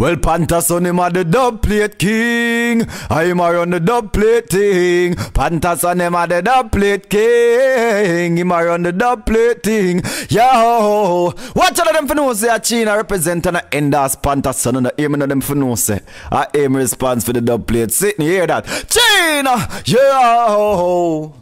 Well, Panta Son him a the dub plate king. I am a run the dub plate thing. Panta Son him a the dub plate king. Him a run the dub plate thing. Yo, watch out of them for say a Chino represent and a Endas Panta Son and the aim of them for know say. I aim response for the dub plate. Sit and hear that. Chino, yo.